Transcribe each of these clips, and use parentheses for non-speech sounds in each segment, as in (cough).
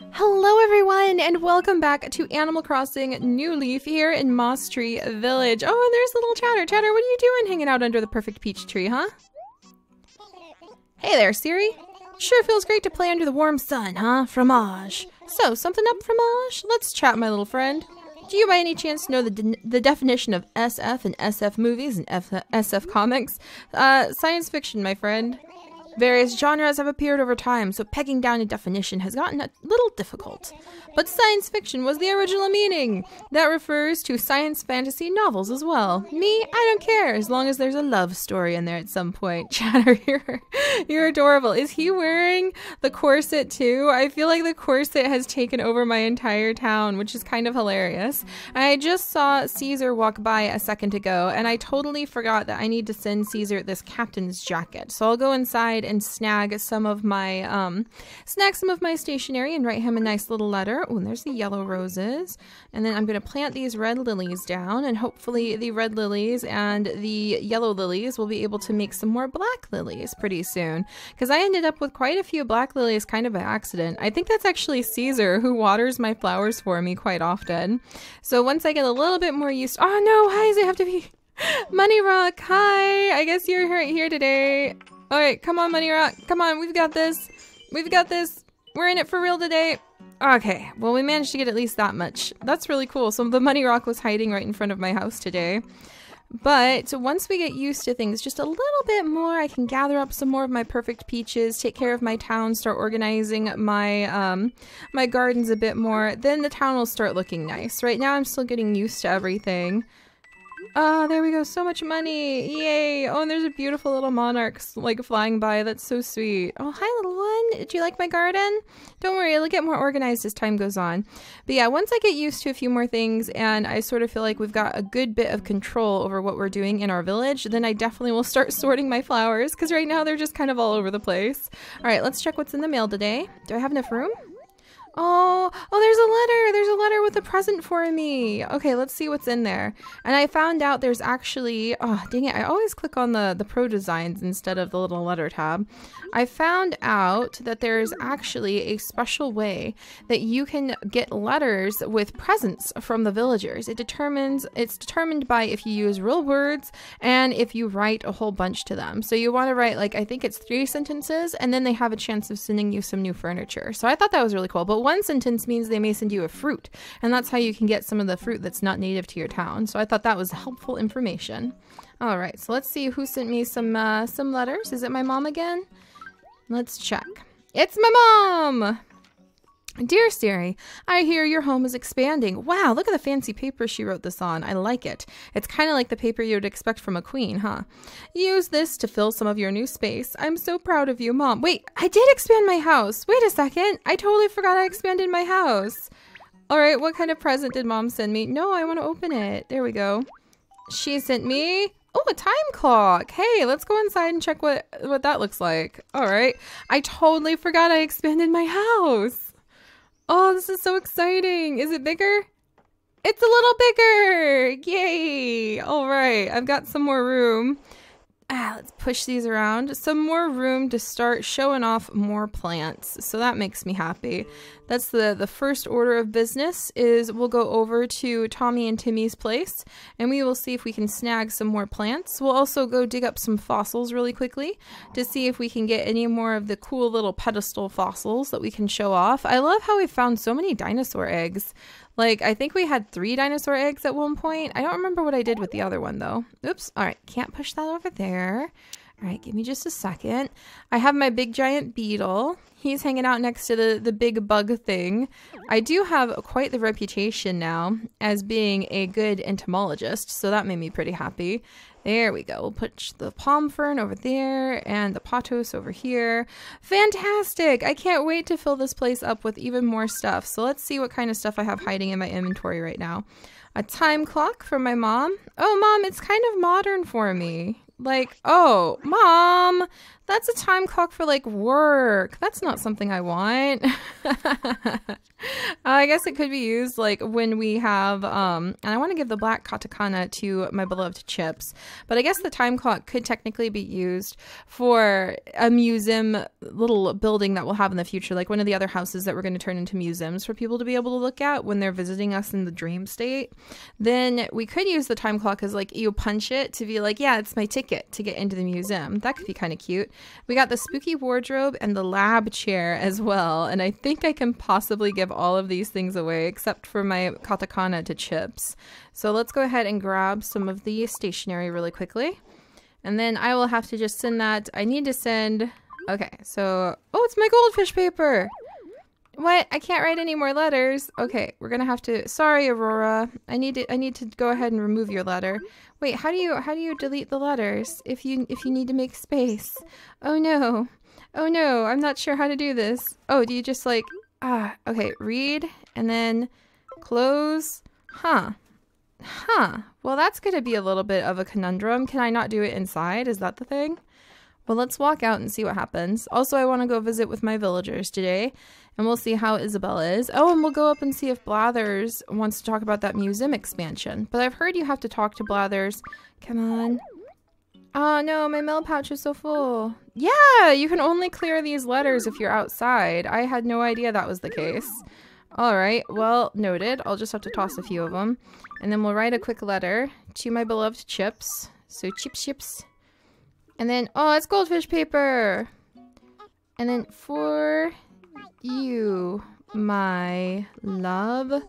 Hello everyone and welcome back to Animal Crossing New Leaf here in Mosstree Village. Oh, and there's little Chadder. Chadder, what are you doing hanging out under the perfect peach tree, huh? Hey there, Seri. Sure feels great to play under the warm sun, huh? Fromage. So, something up, Fromage? Let's chat, my little friend. Do you by any chance know the, de the definition of SF and SF movies and F SF comics? Uh, science fiction, my friend. Various genres have appeared over time, so pegging down a definition has gotten a little difficult. But science fiction was the original meaning. That refers to science fantasy novels as well. Me, I don't care, as long as there's a love story in there at some point. (laughs) Chadder, you're, you're adorable. Is he wearing the corset too? I feel like the corset has taken over my entire town, which is kind of hilarious. I just saw Caesar walk by a second ago, and I totally forgot that I need to send Caesar this captain's jacket. So I'll go inside and snag some of my um snag some of my stationery and write him a nice little letter. Oh, and there's the yellow roses. And then I'm going to plant these red lilies down and hopefully the red lilies and the yellow lilies will be able to make some more black lilies pretty soon because I ended up with quite a few black lilies kind of by accident. I think that's actually Caesar who waters my flowers for me quite often. So once I get a little bit more used Oh no, why does it have to be (laughs) Money Rock, hi! I guess you're right here today. Alright, come on, Money Rock. Come on, we've got this. We've got this. We're in it for real today. Okay, well, we managed to get at least that much. That's really cool. So the Money Rock was hiding right in front of my house today. But once we get used to things just a little bit more, I can gather up some more of my perfect peaches, take care of my town, start organizing my um, my gardens a bit more. Then the town will start looking nice. Right now, I'm still getting used to everything. Ah, there we go. So much money. Yay. Oh, and there's a beautiful little monarch like flying by. That's so sweet. Oh, hi, little one. Do you like my garden? Don't worry. It'll get more organized as time goes on. But yeah, once I get used to a few more things and I sort of feel like we've got a good bit of control over what we're doing in our village, then I definitely will start (laughs) sorting my flowers because right now they're just kind of all over the place. All right, let's check what's in the mail today. Do I have enough room? Oh, oh, there's a letter. There's a letter with a present for me. Okay, let's see what's in there. And I found out there's actually, oh, dang it. I always click on the, the pro designs instead of the little letter tab. I found out that there's actually a special way that you can get letters with presents from the villagers. It determines, it's determined by if you use real words and if you write a whole bunch to them. So you want to write like, I think it's three sentences and then they have a chance of sending you some new furniture. So I thought that was really cool. But one sentence means they may send you a fruit, and that's how you can get some of the fruit that's not native to your town. So I thought that was helpful information. All right, so let's see who sent me some uh, some letters. Is it my mom again? Let's check. It's my mom! Dear Seri, I hear your home is expanding. Wow, look at the fancy paper she wrote this on. I like it. It's kind of like the paper you'd expect from a queen, huh? Use this to fill some of your new space. I'm so proud of you, Mom. Wait, I did expand my house. Wait a second. I totally forgot I expanded my house. All right, what kind of present did Mom send me? No, I want to open it. There we go. She sent me Oh, a time clock. Hey, let's go inside and check what what that looks like. All right. I totally forgot I expanded my house. Oh, this is so exciting. Is it bigger? It's a little bigger. Yay. All right. I've got some more room. Ah, let's push these around. Some more room to start showing off more plants. So that makes me happy. That's the, the first order of business is we'll go over to Tommy and Timmy's place and we will see if we can snag some more plants. We'll also go dig up some fossils really quickly to see if we can get any more of the cool little pedestal fossils that we can show off. I love how we found so many dinosaur eggs. Like, I think we had three dinosaur eggs at one point. I don't remember what I did with the other one, though. Oops. All right. Can't push that over there. All right. Give me just a second. I have my big giant beetle. He's hanging out next to the, the big bug thing. I do have quite the reputation now as being a good entomologist, so that made me pretty happy. There we go. We'll put the palm fern over there and the pothos over here. Fantastic! I can't wait to fill this place up with even more stuff. So let's see what kind of stuff I have hiding in my inventory right now. A time clock from my mom. Oh, mom, it's kind of modern for me. Like, oh, mom, that's a time clock for like work. That's not something I want. (laughs) I guess it could be used like when we have, um, and I want to give the black katakana to my beloved Chips, but I guess the time clock could technically be used for a museum little building that we'll have in the future, like one of the other houses that we're going to turn into museums for people to be able to look at when they're visiting us in the dream state. Then we could use the time clock as like you punch it to be like, yeah, it's my ticket to get into the museum. That could be kind of cute. We got the spooky wardrobe and the lab chair as well, and I think I can possibly give all of these things away except for my katakana to Chips. So let's go ahead and grab some of the stationery really quickly. And then I will have to just send that. I need to send. Okay, so. Oh, it's my goldfish paper! What? I can't write any more letters. Okay, we're gonna have to. Sorry, Aurora. I need to. I need to go ahead and remove your letter. Wait, how do you? How do you delete the letters if you if you need to make space? Oh no. Oh no. I'm not sure how to do this. Oh, do you just like ah? Okay, read and then close. Huh. Huh. Well, that's to be a little bit of a conundrum. Can I not do it inside? Is that the thing? Well, let's walk out and see what happens. Also, I want to go visit with my villagers today, and we'll see how Isabelle is. Oh, and we'll go up and see if Blathers wants to talk about that museum expansion. But I've heard you have to talk to Blathers. Come on. Oh, no, my mail pouch is so full. Yeah, you can only clear these letters if you're outside. I had no idea that was the case. All right, well, noted. I'll just have to toss a few of them. And then we'll write a quick letter to my beloved Chips. So, Chips Chips. And then, oh, it's goldfish paper. And then for you, my love.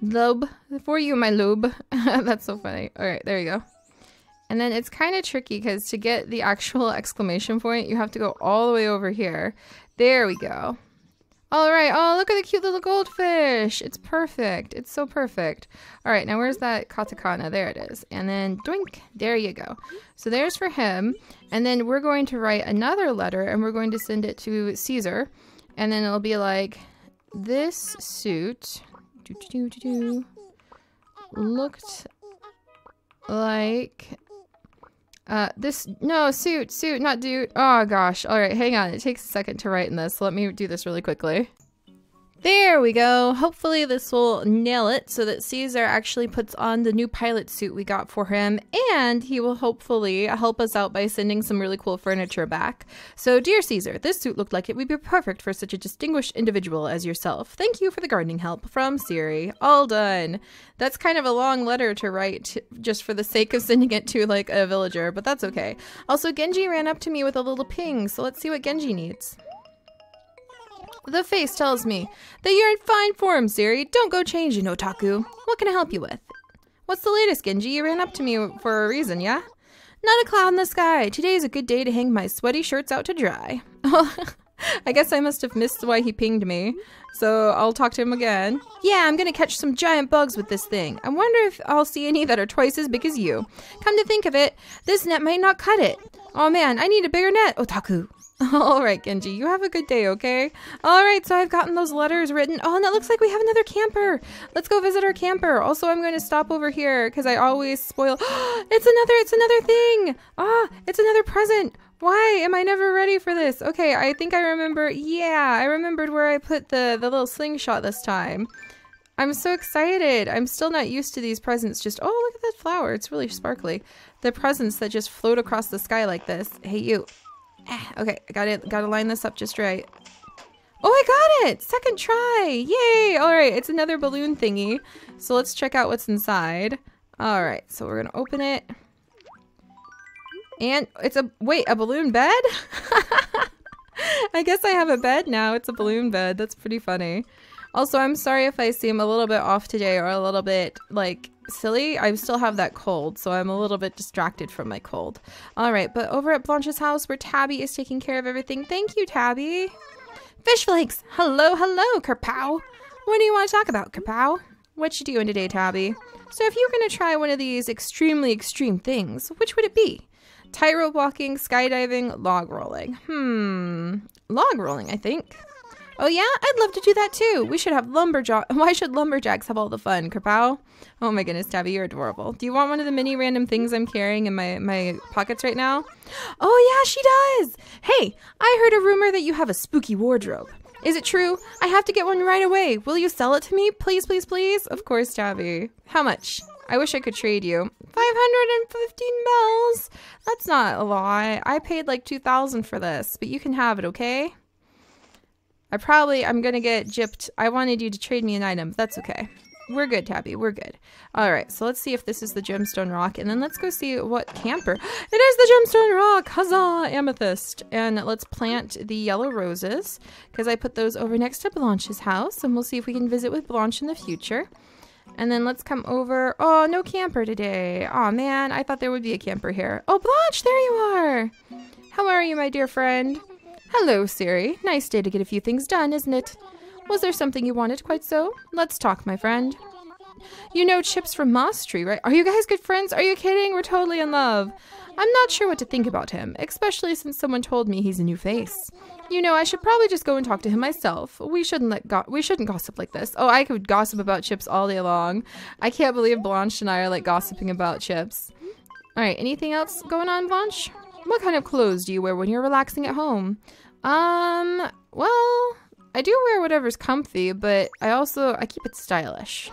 Lube. For you, my lube. (laughs) That's so funny. All right, there you go. And then it's kind of tricky because to get the actual (laughs) exclamation point, you have to go all the way over here. There we go. All right. Oh, look at the cute little goldfish. It's perfect. It's so perfect. All right. Now, where's that katakana? There it is. And then doink. There you go. So there's for him. And then we're going to write another letter and we're going to send it to Caesar. And then it'll be like, this suit looked like uh, this, no, suit, suit, not dude. Oh gosh. All right, hang on. It takes a second to write in this. Let me do this really quickly. There we go. Hopefully this will nail it so that Caesar actually puts on the new pilot suit we got for him and he will hopefully help us out by sending some really cool furniture back. So dear Caesar, this suit looked like it would be perfect for such a distinguished individual as yourself. Thank you for the gardening help from Seri. All done. That's kind of a long letter to write just for the sake of sending it to like a villager, but that's okay. Also, Genji ran up to me with a little ping, so let's see what Genji needs. The face tells me that you're in fine form, Seri. Don't go changing, Otaku. What can I help you with? What's the latest, Genji? You ran up to me for a reason, yeah? Not a cloud in the sky. Today's a good day to hang my sweaty shirts out to dry. (laughs) I guess I must have missed why he pinged me. So I'll talk to him again. Yeah, I'm gonna catch some giant bugs with this thing. I wonder if I'll see any that are twice as big as you. Come to think of it, this net might not cut it. Oh man, I need a bigger net, Otaku. (laughs) All right, Genji, you have a good day, okay? All right, so I've gotten those letters written. Oh, and it looks like we have another camper. Let's go visit our camper. Also, I'm going to stop over here because I always spoil. (gasps) it's another, it's another thing. Ah, it's another present. Why am I never ready for this? Okay, I think I remember. Yeah, I remembered where I put the, the little slingshot this time. I'm so excited. I'm still not used to these presents. Just, oh, look at that flower. It's really sparkly. The presents that just float across the sky like this. Hey, you. Eh, okay, I got it. Got to line this up just right. Oh, I got it! Second try! Yay! All right, it's another balloon thingy. So let's check out what's inside. All right, so we're gonna open it. And it's a, wait, a balloon bed? (laughs) I guess I have a bed now. It's a balloon bed. That's pretty funny. Also, I'm sorry if I seem a little bit off today or a little bit, like, silly. I still have that cold, so I'm a little bit distracted from my cold. All right, but over at Blanche's house where Tabby is taking care of everything. Thank you, Tabby. Fish flakes. Hello, hello, Kerpow. What do you want to talk about, Kerpow? What you doing today, Tabby? So if you were going to try one of these extremely extreme things, which would it be? Tightrope walking, skydiving, log rolling. Hmm, log rolling, I think. Oh yeah, I'd love to do that too. We should have lumberjack. (laughs) Why should lumberjacks have all the fun, Kerpow? Oh my goodness, Tabby, you're adorable. Do you want one of the many random things I'm carrying in my my pockets right now? Oh yeah, she does. Hey, I heard a rumor that you have a spooky wardrobe. Is it true? I have to get one right away. Will you sell it to me? Please, please, please? Of course, Tabby. How much? I wish I could trade you. 515 bells. That's not a lot. I paid like 2000 for this, but you can have it, okay? I probably, I'm gonna get gypped. I wanted you to trade me an item, but that's okay. We're good, Tabby. We're good. All right, so let's see if this is the gemstone rock, and then let's go see what camper. It is the gemstone rock! Huzzah! Amethyst. And let's plant the yellow roses, because I put those over next to Blanche's house, and we'll see if we can visit with Blanche in the future. And then let's come over. Oh, no camper today. Oh man, I thought there would be a camper here. Oh, Blanche, there you are. How are you, my dear friend? Hello, Seri. Nice day to get a few things done, isn't it? Was there something you wanted quite so? Let's talk, my friend. You know Chips from Mosstree, right? Are you guys good friends? Are you kidding? We're totally in love. I'm not sure what to think about him, especially since someone told me he's a new face. You know, I should probably just go and talk to him myself. We shouldn't let go- we shouldn't gossip like this. Oh, I could gossip about Chips all day long. I can't believe Blanche and I are like gossiping about Chips. All right, anything else going on, Blanche? What kind of clothes do you wear when you're relaxing at home? Um, well, I do wear whatever's comfy, but I also I keep it stylish.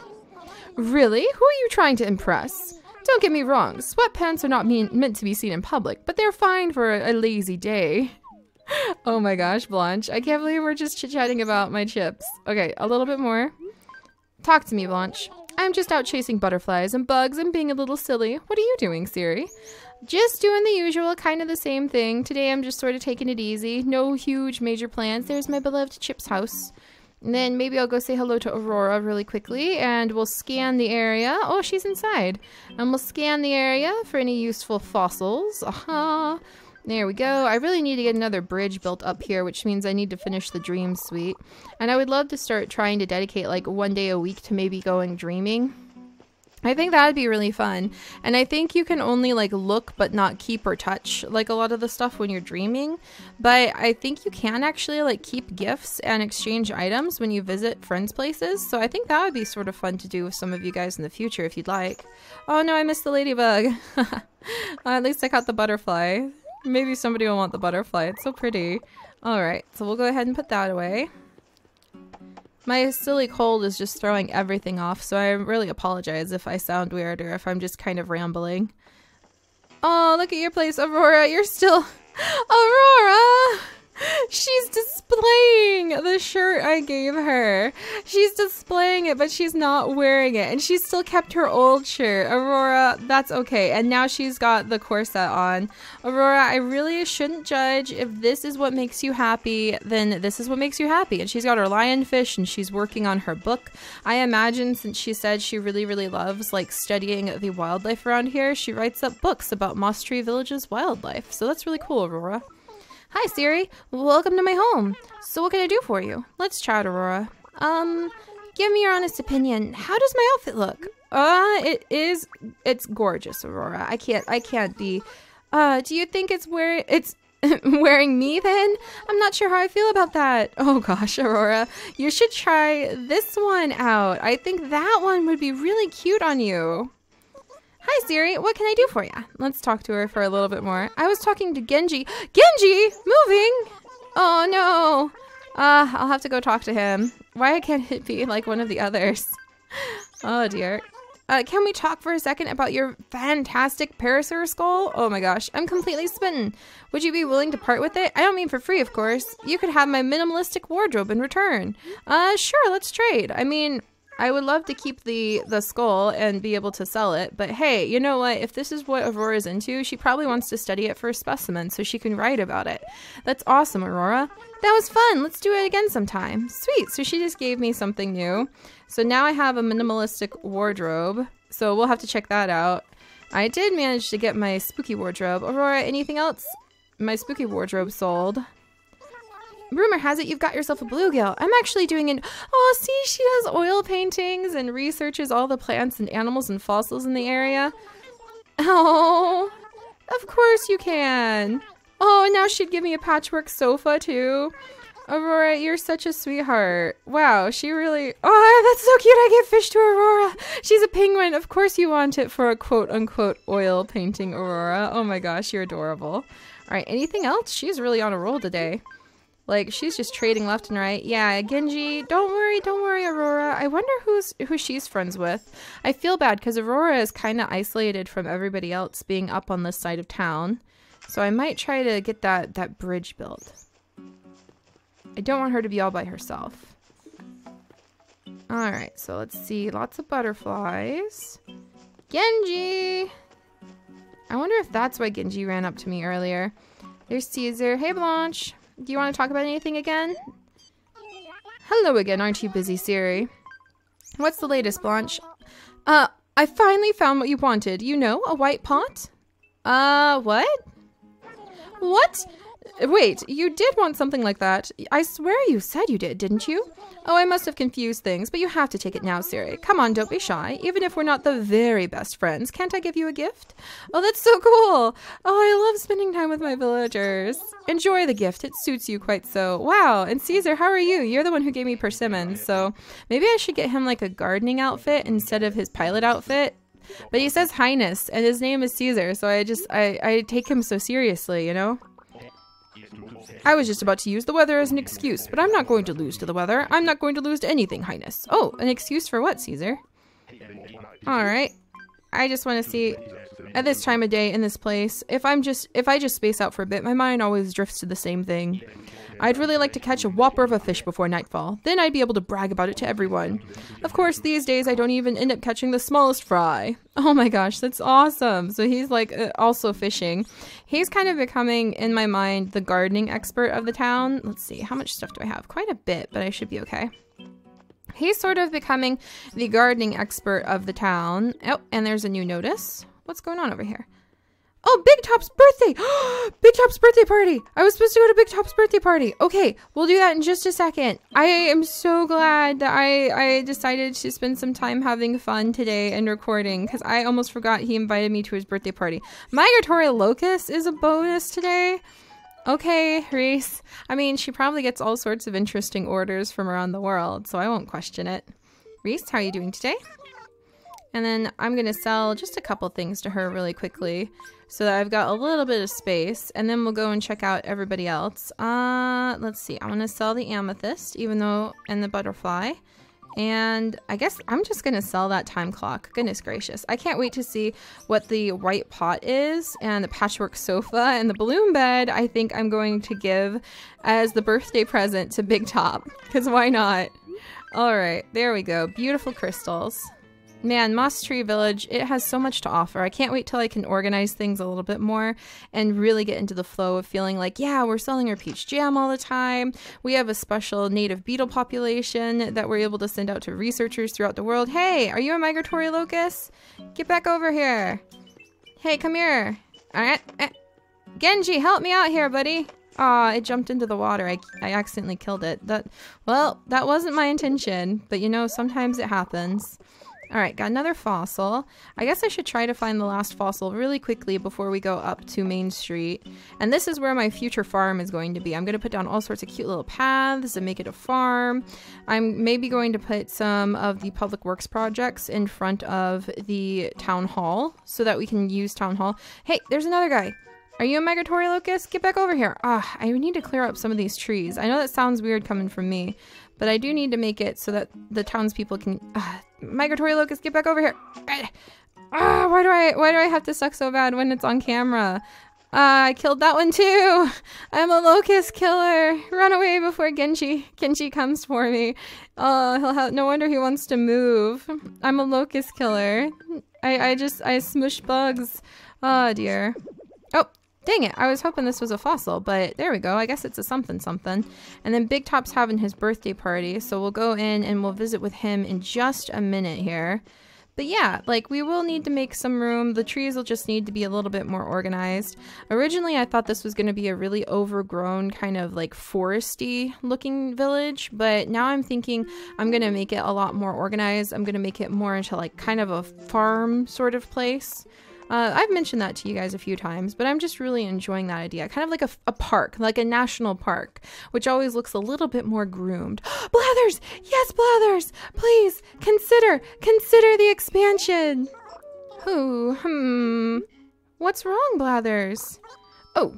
Really? Who are you trying to impress? Don't get me wrong, sweatpants are not mean, meant to be seen in public, but they're fine for a, a lazy day. (laughs) oh my gosh, Blanche. I can't believe we're just chit-chatting about my chips. Okay, a little bit more. Talk to me, Blanche. I'm just out chasing butterflies and bugs and being a little silly. What are you doing, Seri? Just doing the usual, kind of the same thing. Today I'm just sort of taking it easy. No huge major plans. There's my beloved Chip's house. And then maybe I'll go say hello to Aurora really quickly and we'll scan the area. Oh, she's inside. And we'll scan the area for any useful fossils. Aha. There we go. I really need to get another bridge built up here, which means I need to finish the dream suite. And I would love to start trying to dedicate like one day a week to maybe going dreaming. I think that'd be really fun. And I think you can only like look but not keep or touch like a lot of the stuff when you're dreaming. But I think you can actually like keep gifts and exchange items when you visit friends' places. So I think that would be sort of fun to do with some of you guys in the future if you'd like. Oh no, I missed the ladybug. uh, (laughs) at least I caught the butterfly. Maybe somebody will want the butterfly. It's so pretty. Alright, so we'll go ahead and put that away. My silly cold is just throwing everything off, so I really apologize if I sound weird or if I'm just kind of rambling. Oh, look at your place, Aurora. You're still... (laughs) Aurora! She's displaying the shirt I gave her. She's displaying it, but she's not wearing it. And she still kept her old shirt. Aurora, that's okay. And now she's got the corset on. Aurora, I really shouldn't judge. If this is what makes you happy, then this is what makes you happy. And she's got her lionfish and she's working on her book. I imagine since she said she really, really loves like studying the wildlife around here, she writes up books about Mosstree Village's wildlife. So that's really cool, Aurora. Hi, Seri. Welcome to my home. So what can I do for you? Let's chat, Aurora. Um, give me your honest opinion. How does my outfit look? Uh, it is, it's gorgeous, Aurora. I can't, I can't be, uh, do you think it's where, it's (laughs) wearing me then? I'm not sure how I feel about that. Oh gosh, Aurora, you should try this one out. I think that one would be really cute on you. Hi, Seri. What can I do for you? Let's talk to her for a little bit more. I was talking to Genji. Genji! Moving! Oh, no. Uh, I'll have to go talk to him. Why can't it be like one of the others? (laughs) Oh, dear. Uh, can we talk for a second about your fantastic Parasaur skull? Oh my gosh, I'm completely smitten. Would you be willing to part with it? I don't mean for free, of course. You could have my minimalistic wardrobe in return. Uh, sure, let's trade. I mean, I would love to keep the the skull and be able to sell it, but hey, you know what? If this is what Aurora's into, she probably wants to study it for a specimen so she can write about it. That's awesome, Aurora. That was fun. Let's do it again sometime. Sweet. So she just gave me something new. So now I have a minimalistic wardrobe. So we'll have to check that out. I did manage to get my spooky wardrobe. Aurora, anything else? My spooky wardrobe sold rumor has it you've got yourself a bluegill. I'm actually doing an. Oh, see, she does oil paintings and researches all the plants and animals and fossils in the area. Oh, of course you can. Oh, now she'd give me a patchwork sofa too. Aurora, you're such a sweetheart. Wow, she really. Oh, that's so cute. I get fish to Aurora. She's a penguin. Of course, you want it for a quote unquote oil painting, Aurora. Oh my gosh, you're adorable. All right, anything else? She's really on a roll today. Like she's just trading left and right. Yeah, Genji, don't worry, don't worry, Aurora. I wonder who's who she's friends with. I feel bad because Aurora is kind of isolated from everybody else being up on this side of town. So I might try to get that that bridge built. I don't want her to be all by herself. Alright, so let's see. Lots of butterflies. Genji! I wonder if that's why Genji ran up to me earlier. There's Caesar. Hey, Blanche. Do you want to talk about anything again? Hello again. Aren't you busy, Seri? What's the latest, Blanche? Uh, I finally found what you wanted. You know, a white pot? Uh, what? What? Wait, you did want something like that. I swear you said you did, didn't you? Oh, I must have confused things, but you have to take it now, Seri. Come on, don't be shy. Even if we're not the very best friends, can't I give you a gift? Oh, that's so cool. Oh, I love spending time with my villagers. Enjoy the gift. It suits you quite so. Wow, and Caesar, how are you? You're the one who gave me persimmons, so maybe I should get him like a gardening outfit instead of his pilot outfit. But he says Highness, and his name is Caesar, so I just, I, I take him so seriously, you know? I was just about to use the weather as an excuse, but I'm not going to lose to the weather. I'm not going to lose to anything, Highness. Oh, an excuse for what, Caesar? Alright. I just want to see, at this time of day, in this place, if I'm just, if I just space out for a bit, my mind always drifts to the same thing. I'd really like to catch a whopper of a fish before nightfall. Then I'd be able to brag about it to everyone. Of course, these days I don't even end up catching the smallest fry. (laughs) Oh my gosh, that's awesome. So he's like uh, also fishing. He's kind of becoming, in my mind, the gardening expert of the town. Let's see, how much stuff do I have? Quite a bit, but I should be okay. He's sort of becoming the gardening expert of the town. Oh, and there's a new notice. What's going on over here? Oh, Big Top's birthday! (gasps) Big Top's birthday party! I was supposed to go to Big Top's birthday party. Okay, we'll do that in just a second. I am so glad that I, I decided to spend some time having fun today and recording because I almost forgot he invited me to his birthday party. Migratory Locust is a bonus today. Okay, Reese. I mean, she probably gets all sorts of interesting orders from around the world, so I won't question it. Reese, how are you doing today? And then I'm going to sell just a couple things to her really quickly so that I've got a little bit of space. And then we'll go and check out everybody else. Uh, let's see. I'm to sell the amethyst, even though, and the butterfly. And I guess I'm just going to sell that time clock. Goodness gracious. I can't wait to see what the white pot is and the patchwork sofa and the balloon bed I think I'm going to give as the birthday present to Big Top. Because why not? All right, there we go. Beautiful crystals. Man, Mosstree Village, it has so much to offer. I can't wait till I can organize things a little bit more and really get into the flow of feeling like, yeah, we're selling our peach jam all the time. We have a special native beetle population that we're able to send out to researchers throughout the world. Hey, are you a migratory locust? Get back over here. Hey, come here. All right. Eh. Genji, help me out here, buddy. Aw, it jumped into the water. I, I accidentally killed it. That, well, that wasn't my intention, but you know, sometimes it happens. Alright, got another fossil. I guess I should try to find the last fossil really quickly before we go up to Main Street. And this is where my future farm is going to be. I'm going to put down all sorts of cute little paths and make it a farm. I'm maybe going to put some of the public works projects in front of the town hall so that we can use town hall. Hey, there's another guy. Are you a migratory locust? Get back over here. Ah, I need to clear up some of these trees. I know that sounds weird coming from me, but I do need to make it so that the townspeople can... Uh, migratory locust, get back over here. Ah, why do I why do I have to suck so bad when it's on camera? Uh, I killed that one too. (laughs) I'm a locust killer. Run away before Genji Genji comes for me. Oh, he'll have no wonder he wants to move. I'm a locust killer. I I just I smush bugs. Oh dear. Oh, Dang it, I was hoping this was a fossil, but there we go. I guess it's a something something. And then Big Top's having his birthday party, so we'll go in and we'll visit with him in just a minute here. But yeah, like we will need to make some room. The trees will just need to be a little bit more organized. Originally, I thought this was going to be a really overgrown kind of like foresty looking village, but now I'm thinking I'm going to make it a lot more organized. I'm going to make it more into like kind of a farm sort of place. Uh, I've mentioned that to you guys a few times, but I'm just really enjoying that idea. Kind of like a, a park, like a national park, which always looks a little bit more groomed. (gasps) Blathers! Yes, Blathers! Please, consider, consider the expansion! Who? Hmm. What's wrong, Blathers? Oh.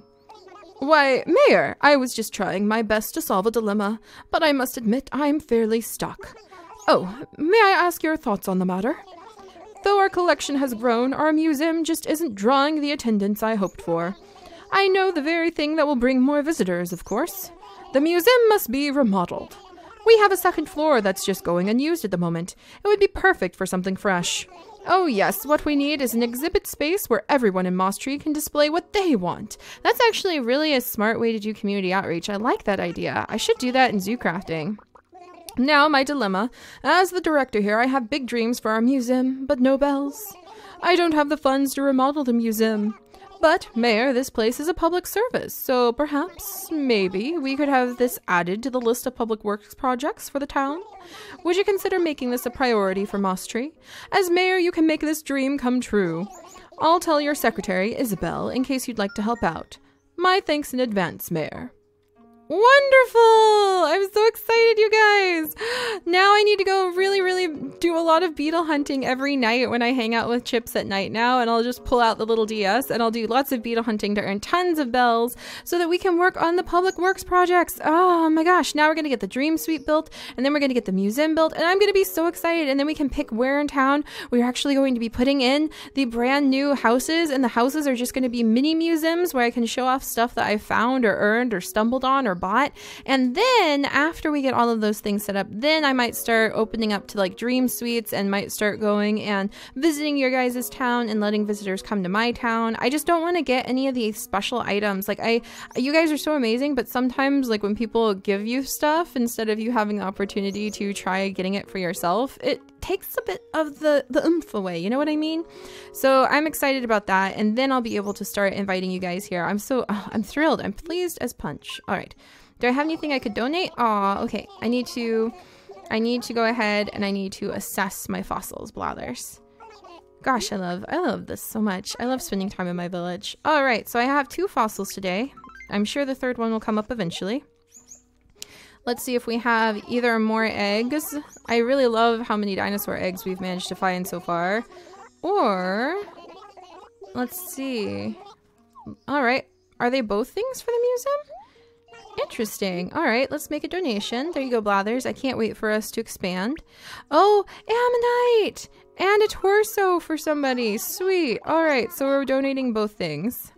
Why, Mayor, I was just trying my best to solve a dilemma, but I must admit I'm fairly stuck. Oh, may I ask your thoughts on the matter? Though our collection has grown, our museum just isn't drawing the attendance I hoped for. I know the very thing that will bring more visitors, of course. The museum must be remodeled. We have a second floor that's just going unused at the moment. It would be perfect for something fresh. Oh, yes, what we need is an exhibit space where everyone in Mosstree can display what they want. That's actually really a smart way to do community outreach. I like that idea. I should do that in zoo crafting. Now, my dilemma. As the director here, I have big dreams for our museum, but no bells. I don't have the funds to remodel the museum. But, Mayor, this place is a public service, so perhaps, maybe, we could have this added to the list of public works projects for the town? Would you consider making this a priority for Mosstree? As Mayor, you can make this dream come true. I'll tell your secretary, Isabelle, in case you'd like to help out. My thanks in advance, Mayor. Wonderful! I'm so excited, you guys! Now I need to go really, really do a lot of beetle hunting every night when I hang out with Chips at night now, and I'll just pull out the little DS and I'll do lots of beetle hunting to earn tons of bells so that we can work on the public works projects. Oh my gosh, now we're gonna get the Dream Suite built, and then we're gonna get the museum built, and I'm gonna be so excited, and then we can pick where in town we're actually going to be putting in the brand new houses, and the houses are just gonna be mini museums where I can show off stuff that I found or earned or stumbled on or bought. And then after we get all of those things set up, then I might start opening up to like dream suites and might start going and visiting your guys' town and letting visitors come to my town. I just don't want to get any of these special items. Like I you guys are so amazing, but sometimes like when people give you stuff instead of you having the opportunity to try getting it for yourself, it takes a bit of the the oomph away you know what i mean? So i'm excited about that and then i'll be able to start inviting you guys here. I'm so oh, i'm thrilled. I'm pleased as punch. All right. Do i have anything i could donate? Oh okay. I need to i need to go ahead and i need to assess my fossils blathers. Gosh i love i love this so much. I love spending time in my village. All right. So i have two fossils today. I'm sure the third one will come up eventually Let's see if we have either more eggs. I really love how many dinosaur eggs we've managed to find so far. Or, let's see. All right, are they both things for the museum? Interesting. All right, let's make a donation. There you go, Blathers. I can't wait for us to expand. Oh, ammonite! And a torso for somebody. Sweet. All right, so we're donating both things.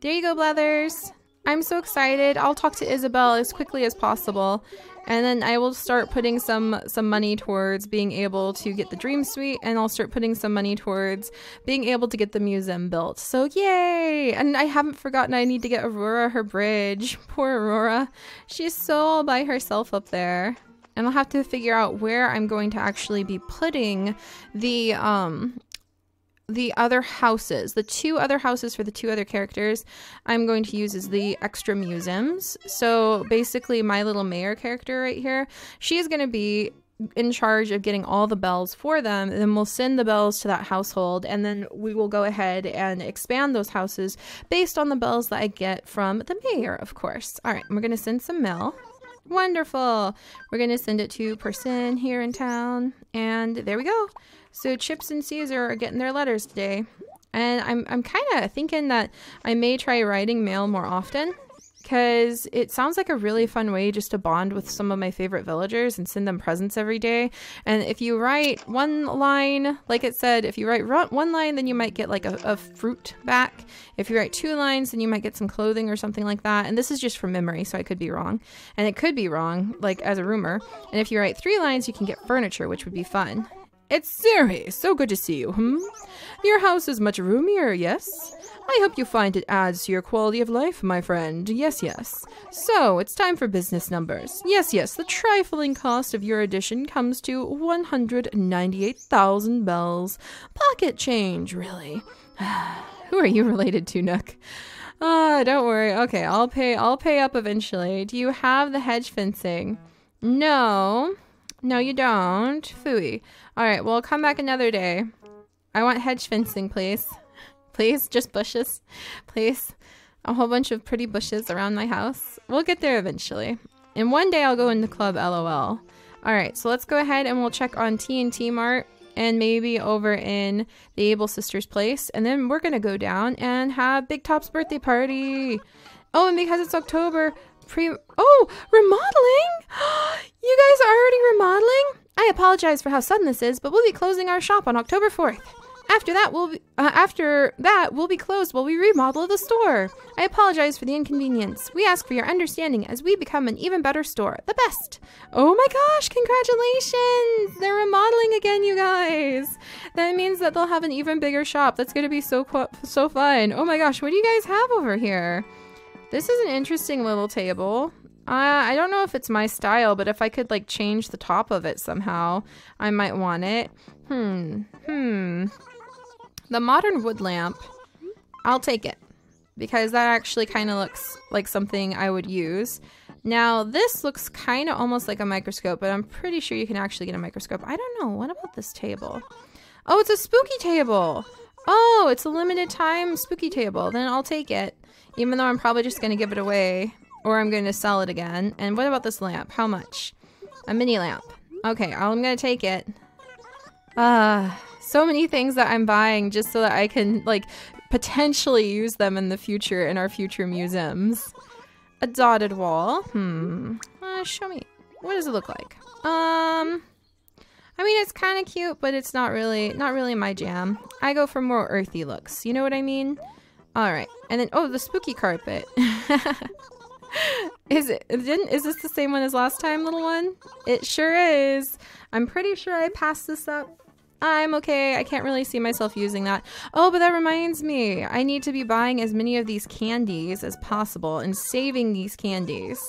There you go, Blathers. I'm so excited. I'll talk to Isabelle as quickly as possible. And then I will start putting some some money towards being able to get the Dream Suite, and I'll start putting some money towards being able to get the museum built. So yay! And I haven't forgotten I need to get Aurora her bridge. (laughs) Poor Aurora. She's so all by herself up there. And I'll have to figure out where I'm going to actually be putting the um the other houses, the two other houses for the two other characters, I'm going to use as the extra museums. So basically, my little mayor character right here, she is going to be in charge of getting all the bells for them. Then we'll send the bells to that household, and then we will go ahead and expand those houses based on the bells that I get from the mayor, of course. All right, we're going to send some mail. Wonderful. We're going to send it to person here in town, and there we go. So Chips and Caesar are getting their letters today. And I'm, I'm kind of thinking that I may try writing mail more often because it sounds like a really fun way just to bond with some of my favorite villagers and send them presents every day. And if you write one line, like it said, if you write one line, then you might get like a, a, fruit back. If you write two lines, then you might get some clothing or something like that. And this is just from memory, so I could be wrong. And it could be wrong, like as a rumor. And if you write three lines, you can get furniture, which would be fun. It's Seri. So good to see you, hmm? Your house is much roomier, yes? I hope you find it adds to your quality of life, my friend. Yes, yes. So, it's time for business numbers. Yes, yes, the trifling cost of your addition comes to 198,000 bells. Pocket change, really. (sighs) Who are you related to, Nook? Ah, don't worry. Okay, I'll pay I'll pay up eventually. Do you have the hedge fencing? No. No, you don't. Fooey. All right, well, come back another day. I want hedge fencing, please. Please, just bushes. Please. A whole bunch of pretty bushes around my house. We'll get there eventually. And one day I'll go into club LOL. All right, so let's go ahead and we'll check on T&T Mart and maybe over in the Able Sisters place. And then we're to go down and have Big Top's birthday party. Oh, and because it's October, pre- Oh, remodeling? (gasps) you guys are already remodeling? I apologize for how sudden this is, but we'll be closing our shop on October 4th. After that, we'll be, uh, after that, we'll be closed while we remodel the store. I apologize for the inconvenience. We ask for your understanding as we become an even better store, the best. Oh my gosh, congratulations! They're remodeling again, you guys. That means that they'll have an even bigger shop. That's gonna be so so fun. Oh my gosh, what do you guys have over here? This is an interesting little table. Uh, I don't know if it's my style, but if I could like change the top of it somehow, I might want it. Hmm. Hmm. The modern wood lamp, I'll take it because that actually kind of looks like something I would use. Now, this looks kind of almost like a microscope, but I'm pretty sure you can actually get a microscope. I don't know. What about this table? Oh, it's a spooky table. Oh, it's a limited time spooky table. Then I'll take it, even though I'm probably just going to give it away or I'm going to sell it again. And what about this lamp? How much? A mini lamp. Okay, I'm going to take it. Ah. Uh, so many things that I'm buying just so that I can like potentially use them in the future in our future museums. A dotted wall. Hmm. Uh, show me. What does it look like? Um. I mean, it's kind of cute, but it's not really, not really my jam. I go for more earthy looks. You know what I mean? All right. And then, oh, the spooky carpet. (laughs) is it, didn't, is this the same one as last time, little one? It sure is. I'm pretty sure I passed this up I'm okay. I can't really see myself using that. Oh, but that reminds me. I need to be buying as many of these candies as possible and saving these candies.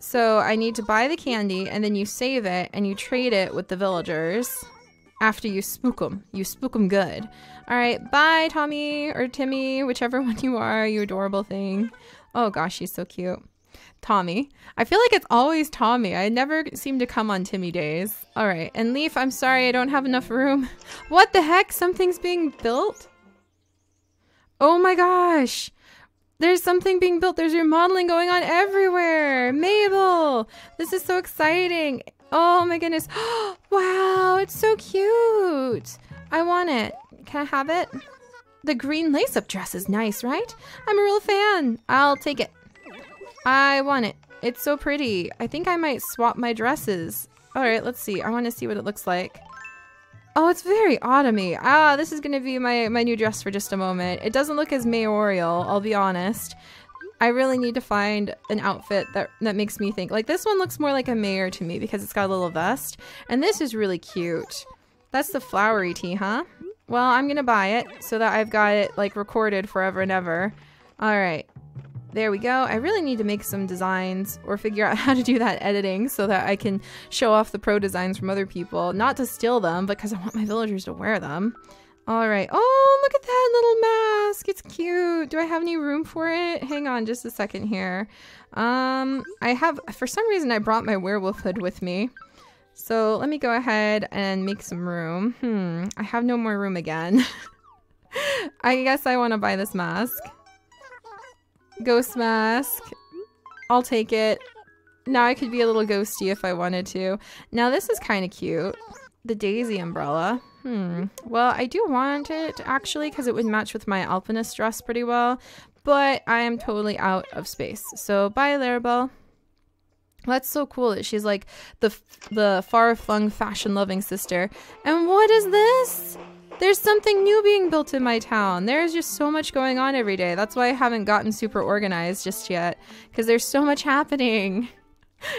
So I need to buy the candy and then you save it and you trade it with the villagers after you spook them. You spook them good. All right, bye, Tommy or Timmy, whichever (laughs) one you are, you adorable thing. Oh gosh, she's so cute. Tommy. I feel like it's always Tommy. I never seem to come on Timmy days. All right. And Leif, I'm sorry I don't have enough room. (laughs) What the heck? Something's being built? Oh my gosh. There's something being built. There's remodeling going on everywhere. Mabel. This is so exciting. Oh my goodness. (gasps) wow. It's so cute. I want it. Can I have it? The green lace-up dress is nice, right? I'm a real fan. I'll take it. I want it. It's so pretty. I think I might swap my dresses. Alright, let's see. I want to see what it looks like. Oh, it's very autumny. Ah, this is going to be my, my new dress for just a moment. It doesn't look as mayoral, I'll be honest. I really need to find an outfit that, that makes me think. Like, this one looks more like a mayor to me because it's got a little vest. And this is really cute. That's the flowery tee, huh? Well, I'm to buy it so that I've got it, like, recorded forever and ever. Alright. There we go. I really need to make some designs or figure out (laughs) how to do that editing so that I can show off the pro designs from other people. Not to steal them, because I want my villagers to wear them. All right. Oh, look at that little mask. It's cute. Do I have any room for it? Hang on just a second here. Um, I have, for some reason, I brought my werewolf hood with me. So let me go ahead and make some room. Hmm, I have no more room again. (laughs) I guess I want to buy this mask. Ghost mask. I'll take it. Now I could be a little ghosty if I wanted to. Now this is kind of cute. The daisy umbrella. Hmm. Well, I do want it actually because it would match with my alpinist dress pretty well. But I am totally out of space. So bye, Larabelle. That's so cool that she's like the the far-flung fashion-loving sister. And what is this? There's something new being built in my town. There's just so much going on every day. That's why I haven't gotten super organized just yet, because there's so much happening. (laughs)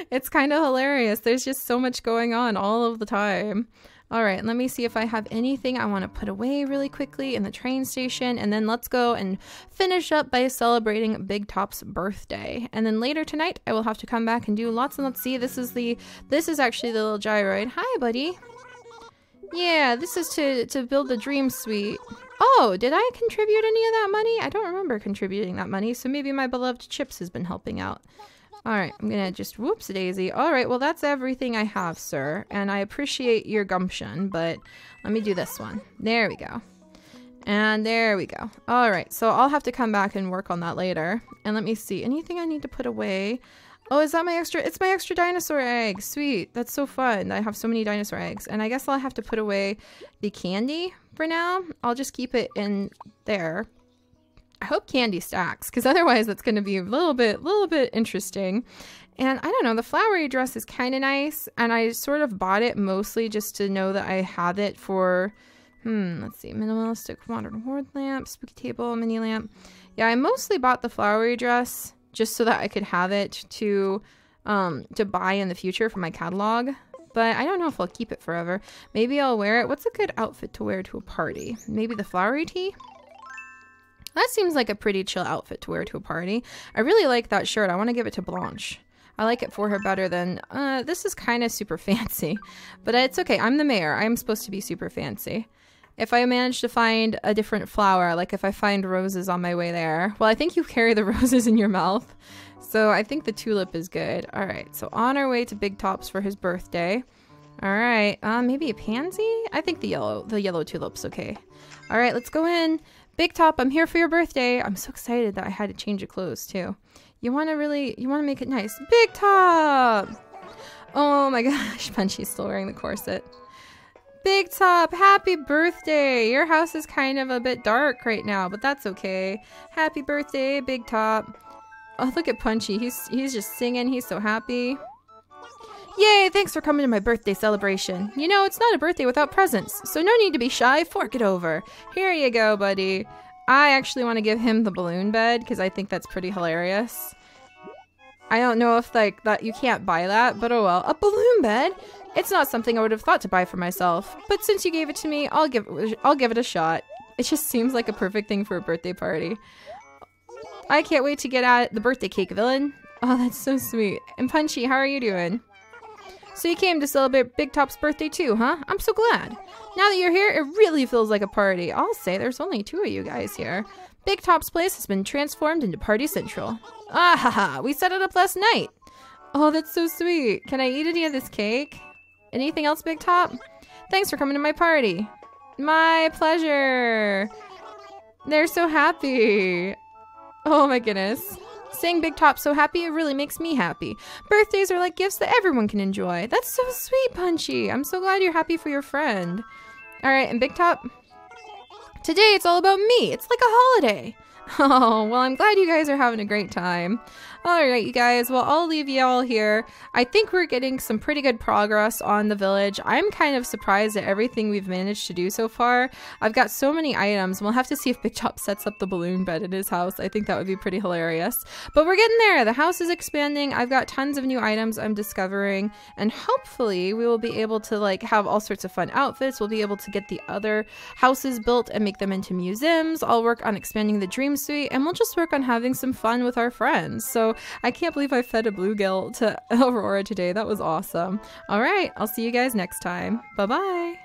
It's kind of hilarious. There's just so much going on all of the time. All right, let me see if I have anything I want to put away really quickly in the train station, and then let's go and finish up by celebrating Big Top's birthday. And then later tonight, I will have to come back and do lots and let's see. This is the this is actually the little gyroid. Hi, buddy. Yeah, this is to, to build the dream suite. Oh, did I contribute any of that money? I don't remember contributing that money, so maybe my beloved Chips has been helping out. Alright, I'm gonna just whoops daisy. Alright, well that's everything I have, sir. And I appreciate your gumption, but let me do this one. There we go. And there we go. Alright, so I'll have to come back and work on that later. And let me see, anything I need to put away? Oh, is that my extra? It's my extra dinosaur egg. Sweet. That's so fun. I have so many dinosaur eggs. And I guess I'll have to put away the candy for now. I'll just keep it in there. I hope candy stacks, because otherwise that's going to be a little bit, little bit interesting. And I don't know, the flowery dress is kind of nice, and I sort of bought it mostly just to know that I have it for, hmm, let's see, minimalistic modern ward lamp, spooky table, mini lamp. Yeah, I mostly bought the flowery dress just so that I could have it to, um, to buy in the future for my catalog. But I don't know if I'll keep it forever. Maybe I'll wear it. What's a good outfit to wear to a party? Maybe the flowery tee? That seems like a pretty chill outfit to wear to a party. I really like that shirt. I want to give it to Blanche. I like it for her better than, uh, this is kind of super (laughs) fancy. But it's okay. I'm the mayor. I'm supposed to be super fancy. If I manage to find a different flower, like if I find roses on my way there, well, I think you carry the (laughs) roses in your mouth. So I think the tulip is good. All right, so on our way to Big Tops for his birthday. All right, uh, maybe a pansy? I think the yellow, the yellow tulip's okay. All right, let's go in. Big Top, I'm here for your birthday. I'm so excited that I had to change of clothes too. You want to really, you want to make it nice. Big Top! Oh my (laughs) gosh, Punchy's still wearing the corset. Big Top, happy birthday! Your house is kind of a bit dark right now, but that's okay. Happy birthday, Big Top. Oh, look at Punchy. He's he's just singing. He's so happy. Yay, thanks for coming to my birthday celebration. You know, it's not a birthday without presents, so no need to be shy. Fork it over. Here you go, buddy. I actually want to give him the balloon bed because I think that's pretty hilarious. I don't know if like that you can't buy that, but oh well. A balloon bed? It's not something I would have thought to buy for myself, but since you gave it to me, I'll give it, I'll give it a shot. It just seems like a perfect thing for a birthday party. I can't wait to get at the birthday cake, villain. Oh, that's so sweet. And Punchy, how are you doing? So you came to celebrate Big Top's birthday too, huh? I'm so glad. Now that you're here, it really feels like a party. I'll say there's only two of you guys here. Big Top's place has been transformed into Party Central. Ah ha ha, we set it up last night. Oh, that's so sweet. Can I eat any of this cake? Anything else, Big Top? Thanks for coming to my party. My pleasure. They're so happy. Oh my goodness. Saying Big Top so happy, it really makes me happy. Birthdays are like gifts that everyone can enjoy. That's so sweet, Punchy. I'm so glad you're happy for your friend. All right, and Big Top, today it's all about me. It's like a holiday. (laughs) Oh, well, I'm glad you guys are having a great time. All right, you guys. Well, I'll leave you all here. I think we're getting some pretty good progress on the village. I'm kind of surprised at everything we've managed to do so far. I've got so many items. We'll have to see if Big Top sets up the balloon bed in his house. I think that would be pretty hilarious. But we're getting there. The house is expanding. I've got tons of new items I'm discovering, and hopefully we will be able to like have all sorts of fun outfits. We'll be able to get the other houses built and make them into museums. I'll work on expanding the Dream Suite, and we'll just work on having some fun with our friends. I can't believe I fed a bluegill to (laughs) Aurora today. That was awesome. All right, I'll see you guys next time. Bye bye.